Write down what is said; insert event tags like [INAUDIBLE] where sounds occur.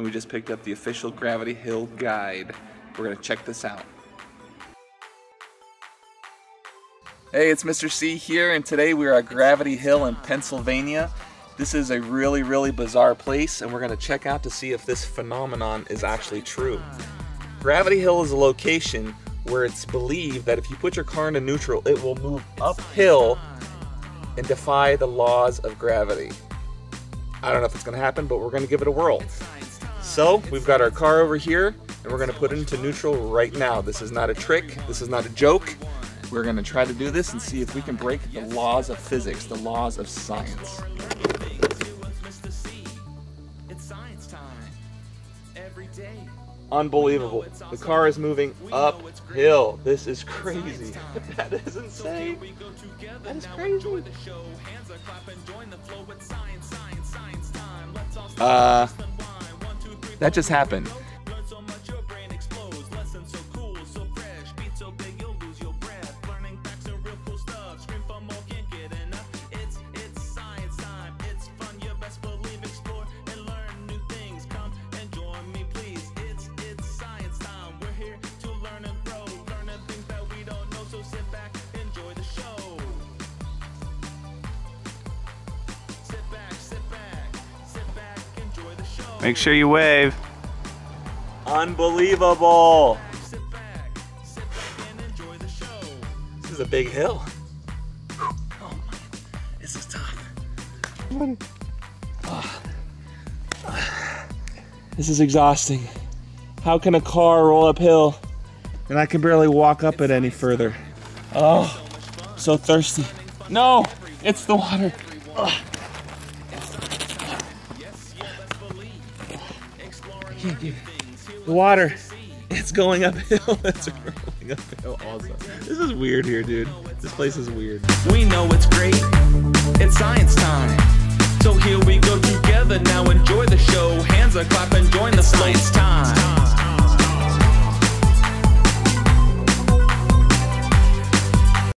We just picked up the official Gravity Hill guide. We're gonna check this out. Hey, it's Mr. C here, and today we're at Gravity Hill in Pennsylvania. This is a really, really bizarre place, and we're gonna check out to see if this phenomenon is actually true. Gravity Hill is a location where it's believed that if you put your car into neutral, it will move uphill and defy the laws of gravity. I don't know if it's gonna happen, but we're gonna give it a whirl. So, we've got our car over here, and we're gonna put it into neutral right now. This is not a trick, this is not a joke. We're gonna try to do this and see if we can break the laws of physics, the laws of science. Unbelievable. The car is moving uphill. This is crazy. [LAUGHS] that is insane. That is crazy. Uh, that just happened. Make sure you wave. Unbelievable. This is a big hill. Oh man, this is tough. Oh. This is exhausting. How can a car roll uphill and I can barely walk up it any further? Oh, so thirsty. No, it's the water. Ugh. The water, it's going uphill. [LAUGHS] it's rolling uphill also. This is weird here, dude. This place is weird. We know it's great. It's science time. So here we go together now. Enjoy the show. Hands are clapping. Join the science time.